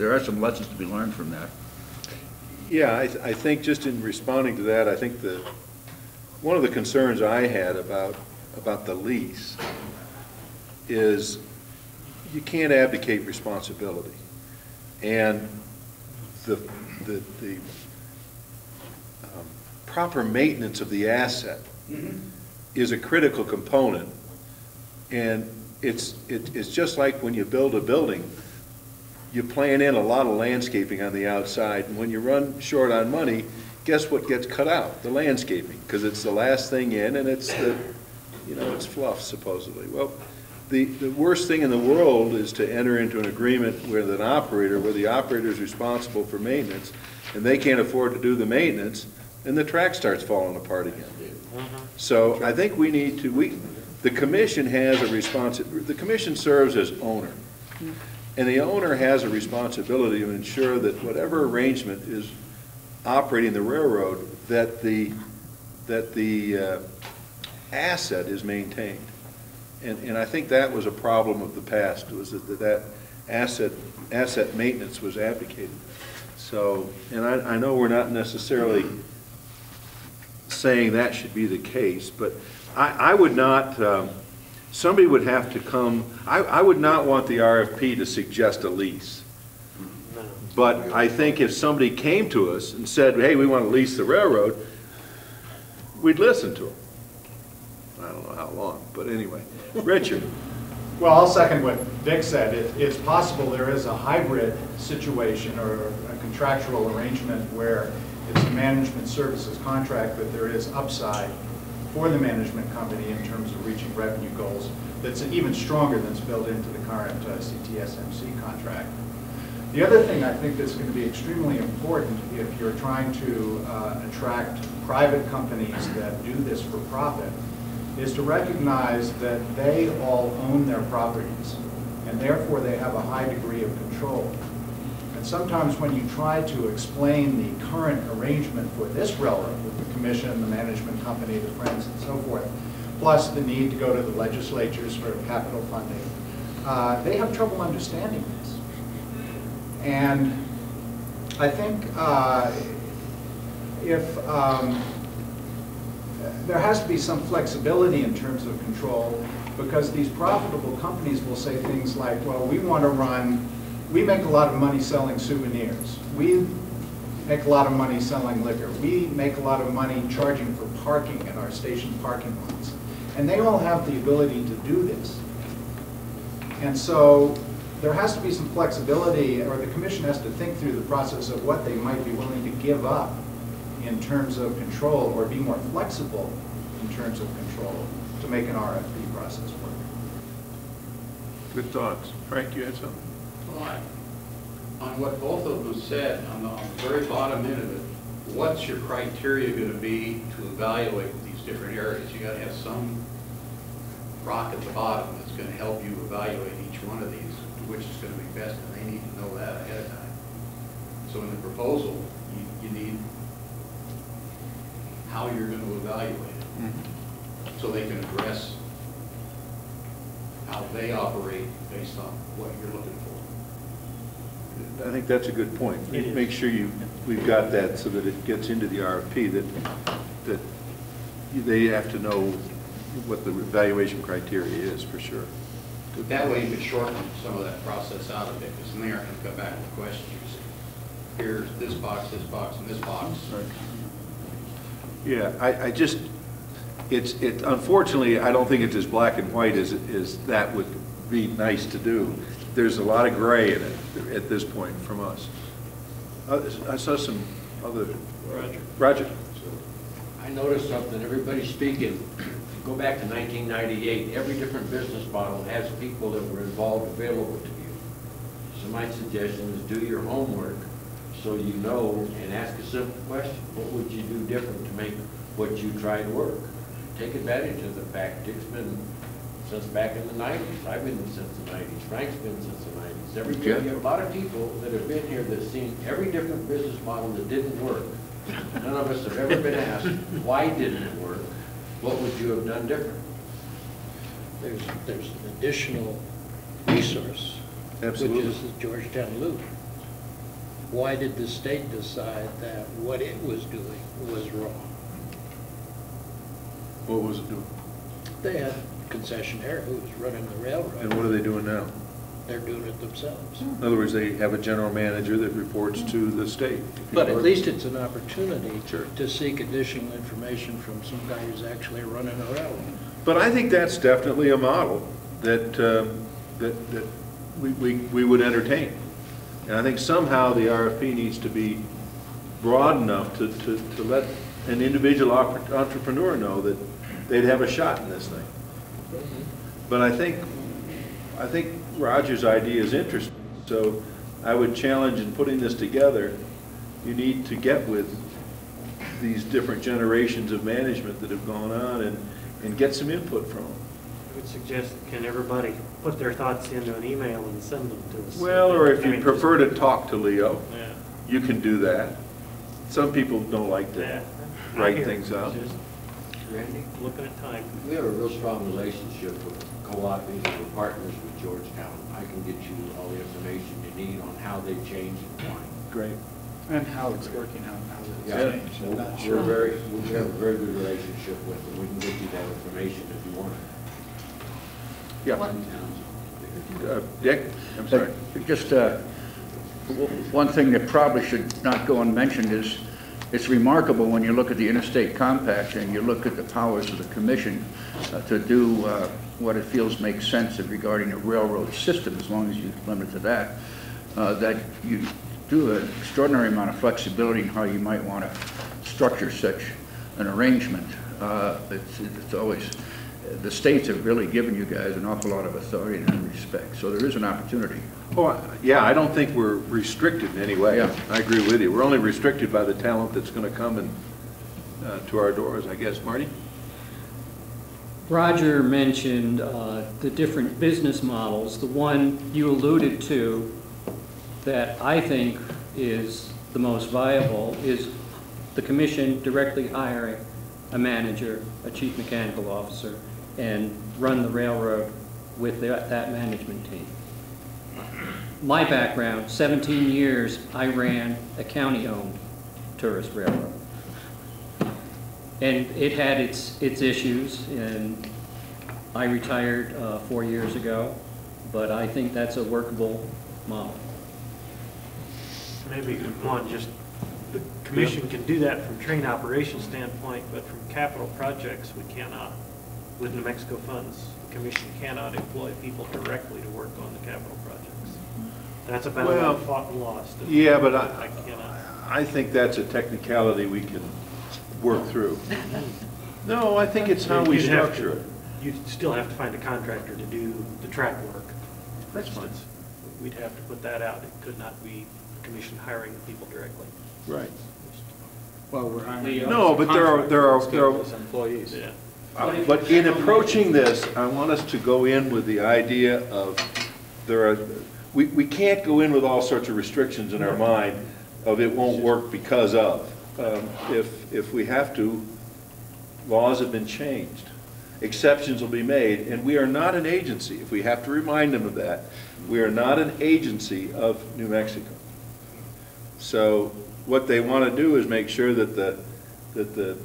there are some lessons to be learned from that. Yeah, I, I think just in responding to that, I think the, one of the concerns I had about, about the lease is you can't abdicate responsibility. And the, the, the um, proper maintenance of the asset is a critical component. And it's, it, it's just like when you build a building, you plan in a lot of landscaping on the outside, and when you run short on money, guess what gets cut out? The landscaping, because it's the last thing in, and it's the, you know, it's fluff supposedly. Well, the, the worst thing in the world is to enter into an agreement with an operator, where the operator is responsible for maintenance, and they can't afford to do the maintenance, and the track starts falling apart again. Mm-hmm. So I think we need to, we, the commission has a responsi, the commission serves as owner. And the owner has a responsibility to ensure that whatever arrangement is operating the railroad, that the, that the uh, asset is maintained. And, and I think that was a problem of the past, was that, that asset, asset maintenance was abdicated. So, and I, I know we're not necessarily saying that should be the case, but I, I would not, um, somebody would have to come, I, I would not want the RFP to suggest a lease. But I think if somebody came to us and said, hey, we want to lease the railroad, we'd listen to them. I don't know how long, but anyway. Richard? Well, I'll second what Vic said. It- It's possible there is a hybrid situation or a contractual arrangement where it's a management services contract, but there is upside for the management company in terms of reaching revenue goals that's even stronger than's built into the current uh, CTSMC contract. The other thing I think that's going to be extremely important if you're trying to uh, attract private companies that do this for profit is to recognize that they all own their properties, and therefore they have a high degree of control. And sometimes when you try to explain the current arrangement for this the commission, the management company, the friends, and so forth, plus the need to go to the legislatures for capital funding, uh, they have trouble understanding this. And I think uh, if um, there has to be some flexibility in terms of control, because these profitable companies will say things like, well, we want to run, we make a lot of money selling souvenirs. We make a lot of money selling liquor. We make a lot of money charging for parking at our station parking lots. And they all have the ability to do this. And so there has to be some flexibility, or the commission has to think through the process of what they might be willing to give up in terms of control, or be more flexible in terms of control to make an RFP process work. Good thoughts. Frank, you had something? Well, I- On what both of them said, on the on the very bottom end of it, what's your criteria going to be to evaluate these different areas? You got to have some rock at the bottom that's going to help you evaluate each one of these, which is going to be best, and they need to know that ahead of time. So in the proposal, you, you need how you're going to evaluate it, mm-hmm. so they can address how they operate based on what you're looking for. I think that's a good point. It is. Make sure you, we've got that so that it gets into the RFP, that, that they have to know what the evaluation criteria is, for sure. That way you could shorten some of that process out a bit, because then they aren't gonna come back with questions. Here's this box, this box, and this box. Yeah, I, I just, it's, it, unfortunately, I don't think it's as black and white as, as that would be nice to do. There's a lot of gray in it at this point from us. Uh, I saw some other. Roger. Roger? I noticed something, everybody's speaking, go back to 1998, every different business model has people that were involved available to you. So my suggestion is do your homework so you know and ask a simple question. What would you do different to make what you tried work? Take advantage of the fact been since back in the 90s. I've been since the 90s. Frank's been since the 90s. Every, you have a lot of people that have been here that's seen every different business model that didn't work. None of us have ever been asked, why didn't it work? What would you have done different? There's, there's an additional resource, which is the Georgetown Loop. Why did the state decide that what it was doing was wrong? What was it doing? They had a concessionaire who was running the And railroad. what are they doing now? They're doing it themselves. In other words, they have a general manager that reports to the state. But at least it's an opportunity Sure. to seek additional information from some guy who's actually running a railroad. But I think that's definitely a model that, um, that, that we, we we would entertain. And I think somehow the RFP needs to be broad enough to, to, to let an individual oppor- entrepreneur know that they'd have a shot in this thing. But I think, I think Roger's idea is interesting, so I would challenge in putting this together, you need to get with these different generations of management that have gone on and, and get some input from them. I would suggest, can everybody put their thoughts into an email and send them to us? Well, or if I you mean, prefer to talk to Leo, Yeah. you can do that. Some people don't like Yeah. to write things out. Just Randy? Looking at time. We have a real strong relationship with co-op, and we're partners with Georgetown. I can get you all the information you need on how they changed and why. Great. And how it's working out now that Yeah, it's changed. I'm not we're sure. very, we have a very good relationship with them. We can get you that information if you want it. Yeah. Uh, Dick, I'm sorry. Just, uh, w- one thing that probably should not go unmentioned is, it's remarkable when you look at the interstate compact and you look at the powers of the commission uh, to do uh, what it feels makes sense regarding the railroad system, as long as you limit to that, uh, that you do an extraordinary amount of flexibility in how you might want to structure such an arrangement. Uh, It's it's always, the states have really given you guys an awful lot of authority in that respect, so there is an opportunity. Oh, yeah, I don't think we're restricted in any way. Yeah. I agree with you. We're only restricted by the talent that's going to come and, uh, to our doors, I guess. Marty? Roger mentioned uh, the different business models. The one you alluded to that I think is the most viable is the commission directly hiring a manager, a chief mechanical officer, and run the railroad with that that management team. My background, 17 years, I ran a county-owned tourist railroad. And it had its, its issues, and I retired uh, four years ago, but I think that's a workable model. Maybe one, just, the commission can do that from train operation standpoint, but from capital projects, we cannot. With New Mexico funds, the commission cannot employ people directly to work on the capital projects. That's a battle Well, fought and lost. and Yeah, but I I, cannot. I think that's a technicality we can work through. No, I think it's how we You'd have to- structure it. You'd still have to find a contractor to do the track work. That's fine. We'd have to put that out. It could not be the commission hiring the people directly. Right. Well, we're hiring. No, but there are, there are, there are, employees. Yeah. Uh, But in approaching this, I want us to go in with the idea of, there are, we, we can't go in with all sorts of restrictions in our mind of it won't work because of. Um, If, if we have to, laws have been changed. Exceptions will be made, and we are not an agency, if we have to remind them of that, we are not an agency of New Mexico. So what they want to do is make sure that the, that the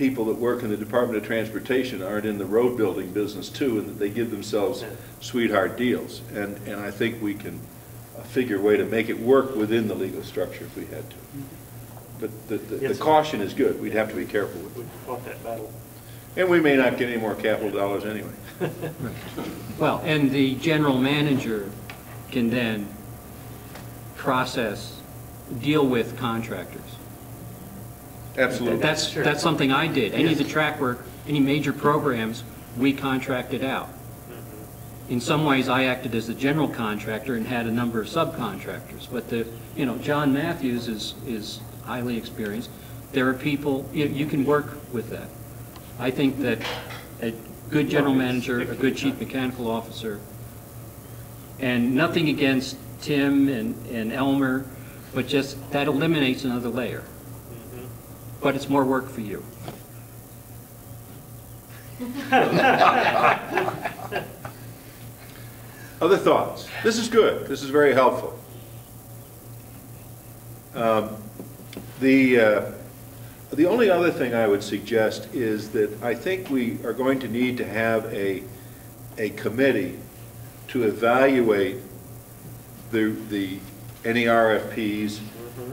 people that work in the Department of Transportation aren't in the road building business too, and that they give themselves sweetheart deals. And, and I think we can uh, figure a way to make it work within the legal structure if we had to. But the, the the Yes. caution is good, we'd have to be careful with We fought that battle. And we may not get any more capital dollars anyway. Well, and the general manager can then process, deal with contractors. Absolutely. That's, Sure. that's something I did. Any of the track work, any major programs, we contracted out. Mm-hmm. In some ways, I acted as the general contractor and had a number of subcontractors. But the, you know, John Matthews is, is highly experienced. There are people, you, you can work with that. I think that a good general manager, a good chief mechanical officer, and nothing against Tim and, and Elmer, but just, that eliminates another layer. But it's more work for you. Other thoughts? This is good, this is very helpful. Um, The, uh, the only other thing I would suggest is that I think we are going to need to have a, a committee to evaluate the, the, any RFPs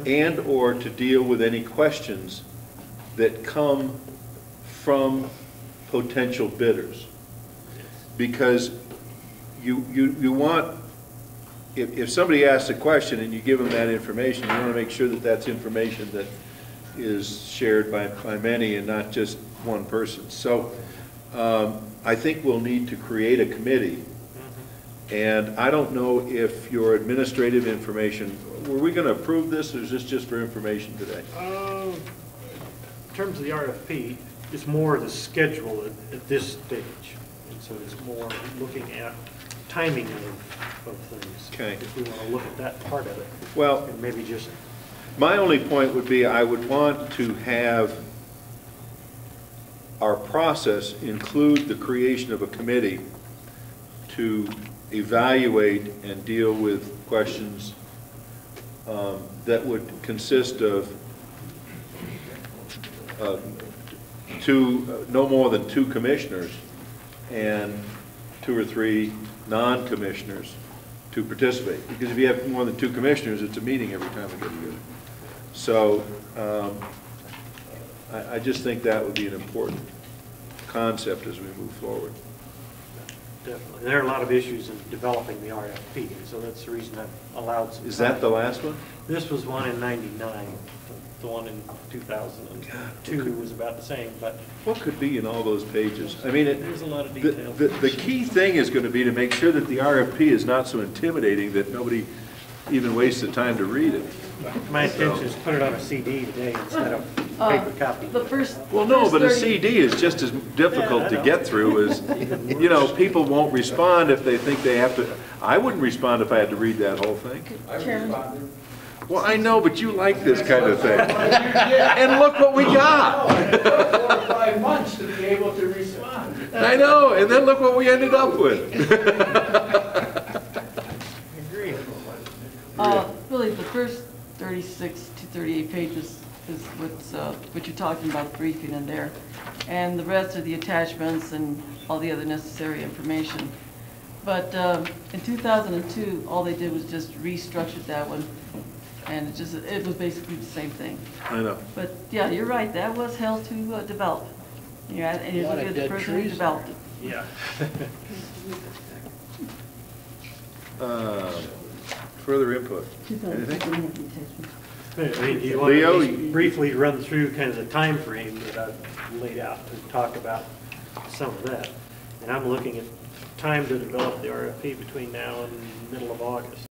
and/or to deal with any questions that come from potential bidders. Because you, you, you want, if, if somebody asks a question and you give them that information, you want to make sure that that's information that is shared by, by many and not just one person. So um, I think we'll need to create a committee. And I don't know if your administrative information, were we going to approve this, or is this just for information today? Um, terms of the RFP, it's more the schedule at, at this stage. And so it's more looking at timing of, of things. Okay. If we want to look at that part of it. Well- And maybe just, My only point would be, I would want to have our process include the creation of a committee to evaluate and deal with questions um, that would consist of uh, two, uh, no more than two commissioners and two or three non-commissioners to participate. Because if you have more than two commissioners, it's a meeting every time we get together. So um, I, I just think that would be an important concept as we move forward. definitely, there are a lot of issues in developing the RFP, and so that's the reason I've allowed some. Is that the last one? This was one in ninety-nine, the one in two thousand and two was about the same, but What could be in all those pages? I mean, it. There's a lot of the- detail. The, the key thing is going to be to make sure that the RFP is not so intimidating that nobody even wastes the time to read it. my intention is to put it on a CD today instead of Uh, paper copy. The first. Well, no, first but a 30 CD is just as difficult to get through as, you know, people won't respond if they think they have to. I wouldn't respond if I had to read that whole thing. Chairman, Well, I know, but you like this kind of thing. And look what we got. Four or five months to be able to respond. I know, and then look what we ended up with. Agree. uh, really, the first 36 to 38 pages is what's, uh, what you're talking about briefing in there. And the rest are the attachments and all the other necessary information. But uh, in 2002, all they did was just restructured that one. And it just, it was basically the same thing. I know. But yeah, you're right, that was hell to uh, develop. Yeah, and you're Lot of the dead person who trees. developed it. Yeah. Uh, Further input? Anything? I mean, do you want Leo, to you- just briefly run through kind of the time frame that I've laid out to talk about some of that? And I'm looking at time to develop the RFP between now and middle of August.